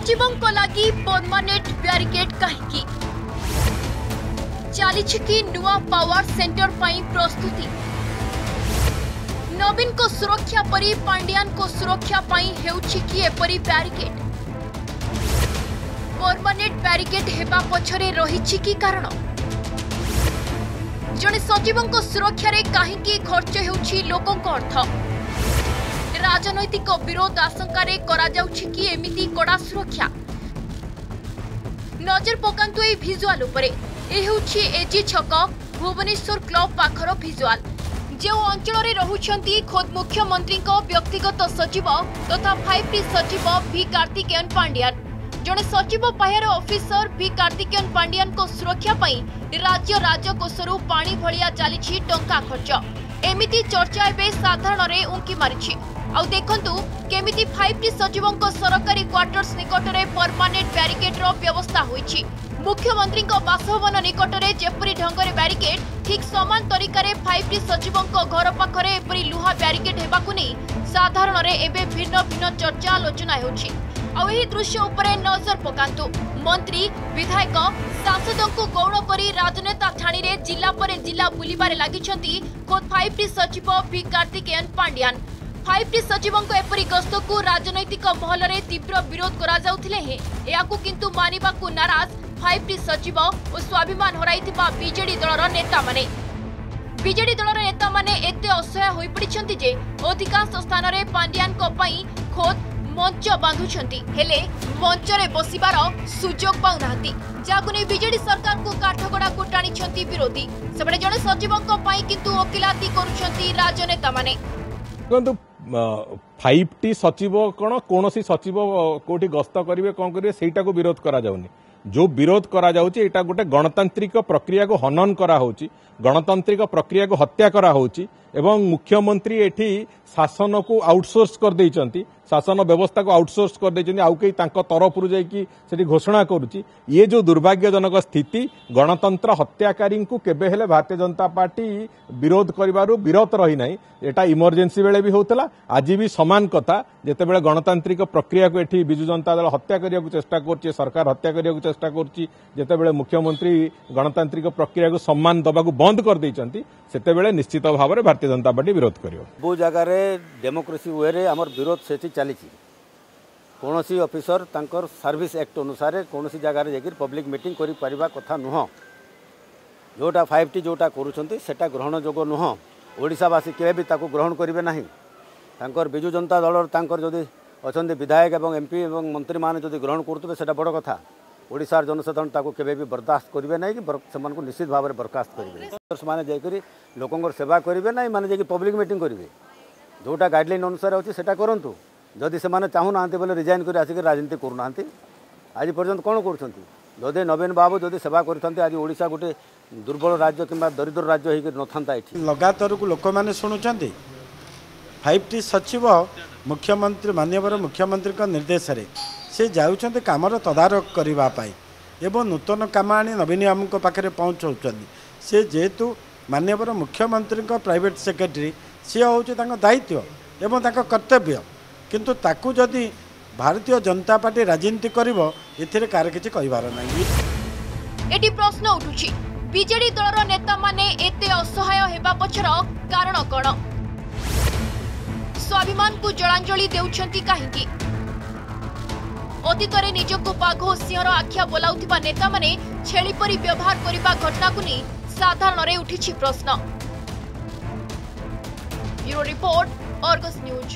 सचिव लगी permanent barricade कहीं चली पावर सेंटर पर प्रस्तुति नवीन को सुरक्षा परी पांड्यान को सुरक्षा पर ब्यारिकेड परमानेंट ब्यारिकेड होगा पक्ष रही कि कारण जड़े सचिवों सुरक्षा कहीं खर्च होकों अर्थ ରାଜନୈତିକ ବିରୋଧ ଆଶଙ୍କାରେ କରାଯାଉଛି କି ଏମିତି କଡ଼ା ସୁରକ୍ଷା ନଜର ପକାନ୍ତୁ ଏହି ଭିଜୁଆଲ ଉପରେ ଏ ହେଉଛି ଏଜି ଛକ ଭୁବନେଶ୍ୱର କ୍ଲବ ପାଖର ଭିଜୁଆଲ ଯେଉଁ ଅଞ୍ଚଳରେ ରହୁଛନ୍ତି ଖୋଦ୍ ମୁଖ୍ୟମନ୍ତ୍ରୀଙ୍କ ବ୍ୟକ୍ତିଗତ ସଚିବ ତଥା ଫାଇଭ୍ଟି ସଚିବ ଭି କାର୍ତ୍ତିକେୟନ ପାଣ୍ଡିଆନ ଜଣେ ସଚିବ ପାହ୍ୟାର ଅଫିସର ଭି କାର୍ତ୍ତିକେୟନ ପାଣ୍ଡିଆନଙ୍କ ସୁରକ୍ଷା ପାଇଁ ରାଜ୍ୟ ରାଜକୋଷରୁ ପାଣି ଭଳିଆ ଚାଲିଛି ଟଙ୍କା ଖର୍ଚ୍ଚ ଏମିତି ଚର୍ଚ୍ଚା ଏବେ ସାଧାରଣରେ ଉଙ୍କି ମାରିଛି ଆଉ ଦେଖନ୍ତୁ କେମିତି ଫାଇଭ୍ ଟି ସଚିବଙ୍କ ସରକାରୀ କ୍ୱାର୍ଟର୍ସ ନିକଟରେ ପରମାନେଣ୍ଟ ବ୍ୟାରିକେଡ୍ର ବ୍ୟବସ୍ଥା ହୋଇଛି ମୁଖ୍ୟମନ୍ତ୍ରୀଙ୍କ ବାସଭବନ ନିକଟରେ ଯେପରି ଢଙ୍ଗରେ ବ୍ୟାରିକେଡ୍ ଠିକ୍ ସମାନ ତରିକାରେ ଫାଇଭ୍ ଟି ସଚିବଙ୍କ ଘର ପାଖରେ ଏପରି ଲୁହା ବ୍ୟାରିକେଡ୍ ହେବାକୁ ନେଇ ସାଧାରଣରେ ଏବେ ଭିନ୍ନ ଭିନ୍ନ ଚର୍ଚ୍ଚା ଆଲୋଚନା ହେଉଛି ଆଉ ଏହି ଦୃଶ୍ୟ ଉପରେ ନଜର ପକାନ୍ତୁ ମନ୍ତ୍ରୀ ବିଧାୟକ ସାଂସଦଙ୍କୁ ଗୌଣ କରି ରାଜନେତା ଛାଣିରେ ଜିଲ୍ଲା ପରେ ଜିଲ୍ଲା ବୁଲିବାରେ ଲାଗିଛନ୍ତି ଖୋଦ୍ ଫାଇଭ୍ ଟି ସଚିବ V Karthikeyan Pandian five T सचिव एपरी गस्त को राजनैतिक महल में तीव्र विरोध करूँ मानवा नाराज फाइव टी सचिव और स्वाभिमान हर विजे दलर नेता मने। विजेड दलर नेता मैंने एत असह्य हो पड़ते जे अधिकांश स्थान में पांड्यान खोद मंच बांधुंट मंच में बसबार सुजोग पाना जहां विजे सरकार को काठगड़ा को टाणी विरोधी से जड़े सचिव किंतु वकिलाती कर मैंने uh, ফাইভ টি সচিব কোণ কৌশি সচিব কোটি গস্ত করবে কম করবে সেইটাকে বিরোধ করা যাওনি जो विरोध କରାଯାଉଛି ଏଇଟା ଗୋଟେ ଗଣତାନ୍ତ୍ରିକ ପ୍ରକ୍ରିୟାକୁ ହନନ କରାହେଉଛି ଗଣତାନ୍ତ୍ରିକ ପ୍ରକ୍ରିୟାକୁ ହତ୍ୟା କରାହେଉଛି ଏବଂ ମୁଖ୍ୟମନ୍ତ୍ରୀ ଏଠି ଶାସନକୁ ଆଉଟସୋର୍ସ କରିଦେଇଛନ୍ତି ଶାସନ ବ୍ୟବସ୍ଥାକୁ ଆଉଟସୋର୍ସ କରିଦେଇଛନ୍ତି ଆଉ କେହି ତାଙ୍କ ତରଫରୁ ଯାଇକି ସେଠି ଘୋଷଣା କରୁଛି ଇଏ ଯେଉଁ ଦୁର୍ଭାଗ୍ୟଜନକ ସ୍ଥିତି ଗଣତନ୍ତ୍ର ହତ୍ୟାକାରୀଙ୍କୁ କେବେ ହେଲେ ଭାରତୀୟ ଜନତା ପାର୍ଟି ବିରୋଧ କରିବାରୁ ବିରତ ରହିନାହିଁ ଏଟା ଇମର୍ଜେନ୍ସି ବେଳେ ବି ହେଉଥିଲା ଆଜି ବି সমান কথা যেতবে গণতান্ত্রিক প্রক্রিয়া এটি বিজু জনতা দল হত্যা করা চেষ্টা করছে সরকার হত্যা করা চেষ্টা করছে যেতবে মুখ্যমন্ত্রী গণতান্ত্রিক প্রক্রিয়া সম্মান দেওয়া বন্ধ করেছেন সেতবে নিশ্চিত ভাবে ভারতীয় জনতা পার্টি বিরোধ করব বহু জায়গায় ডেমোক্রেসি ওয়ে আমার বিরোধ সেটি চালছে কোণী অফিসর তাঁর সার্ভিস আক্ট অনুসারে কোণী জায়গায় যাই পব্লিক মিটিং করে পারা কথা নুহ যেটা ফাইভ টি যেটা করছেন সেটা গ্রহণযোগ্য নুহ ওড়িশাবাসী কেবে বি তাকে গ্রহণ করবে না ତାଙ୍କର ବିଜୁ ଜନତା ଦଳର ତାଙ୍କର ଯଦି ଅଛନ୍ତି ବିଧାୟକ ଏବଂ ଏମ୍ପି ଏବଂ ମନ୍ତ୍ରୀମାନେ ଯଦି ଗ୍ରହଣ କରୁଥିବେ ସେଇଟା ବଡ଼ କଥା ଓଡ଼ିଶାର ଜନସାଧାରଣ ତାକୁ କେବେ ବି ବରଦାସ୍ତ କରିବେ ନାହିଁ କି ସେମାନଙ୍କୁ ନିଶ୍ଚିତ ଭାବରେ ବରଖାସ୍ତ କରିବେ ସେମାନେ ଯାଇକରି ଲୋକଙ୍କର ସେବା କରିବେ ନା ଏମାନେ ଯାଇକି ପବ୍ଲିକ୍ ମିଟିଂ କରିବେ ଯେଉଁଟା ଗାଇଡ଼ଲାଇନ୍ ଅନୁସାରେ ଅଛି ସେଇଟା କରନ୍ତୁ ଯଦି ସେମାନେ ଚାହୁଁନାହାନ୍ତି ବୋଲେ ରିଜାଇନ୍ କରି ଆସିକି ରାଜନୀତି କରୁନାହାନ୍ତି ଆଜି ପର୍ଯ୍ୟନ୍ତ କ'ଣ କରୁଛନ୍ତି ଯଦି ନବୀନ ବାବୁ ଯଦି ସେବା କରିଥାନ୍ତି ଆଜି ଓଡ଼ିଶା ଗୋଟେ ଦୁର୍ବଳ ରାଜ୍ୟ କିମ୍ବା ଦରିଦ୍ର ରାଜ୍ୟ ହେଇକି ନଥାନ୍ତା ଏଠି ଲଗାତାରକୁ ଲୋକମାନେ ଶୁଣୁଛନ୍ତି ଫାଇଭ ଟି ସଚିବ ମୁଖ୍ୟମନ୍ତ୍ରୀ ମାନ୍ୟବର ମୁଖ୍ୟମନ୍ତ୍ରୀଙ୍କ ନିର୍ଦ୍ଦେଶରେ ସେ ଯାଉଛନ୍ତି କାମର ତଦାରଖ କରିବା ପାଇଁ ଏବଂ ନୂତନ କାମ ଆଣି ନବୀନ ବାବୁଙ୍କ ପାଖରେ ପହଞ୍ଚାଉଛନ୍ତି ସେ ଯେହେତୁ ମାନ୍ୟବର ମୁଖ୍ୟମନ୍ତ୍ରୀଙ୍କ ପ୍ରାଇଭେଟ ସେକ୍ରେଟେରୀ ସିଏ ହେଉଛି ତାଙ୍କ ଦାୟିତ୍ୱ ଏବଂ ତାଙ୍କ କର୍ତ୍ତବ୍ୟ କିନ୍ତୁ ତାକୁ ଯଦି ଭାରତୀୟ ଜନତା ପାର୍ଟି ରାଜନୀତି କରିବ ଏଥିରେ କାହାର କିଛି କହିବାର ନାହିଁ ଏଠି ପ୍ରଶ୍ନ ଉଠୁଛି ବିଜେଡି ଦଳର ନେତାମାନେ ଏତେ ଅସହାୟ ହେବା ପଛର କାରଣ କ'ଣ ସ୍ୱାଭିମାନକୁ ଜଳାଞ୍ଜଳି ଦେଉଛନ୍ତି କାହିଁକି ଅତୀତରେ ନିଜକୁ ବାଘ ଓ ସିଂହର ଆଖିଆ ବୋଲାଉଥିବା ନେତାମାନେ ଛେଳି ପରି ବ୍ୟବହାର କରିବା ଘଟଣାକୁ ନେଇ ସାଧାରଣରେ ଉଠିଛି ପ୍ରଶ୍ନ ବ୍ୟୁରୋ ରିପୋର୍ଟ ଅର୍ଗସ୍ ନ୍ୟୁଜ୍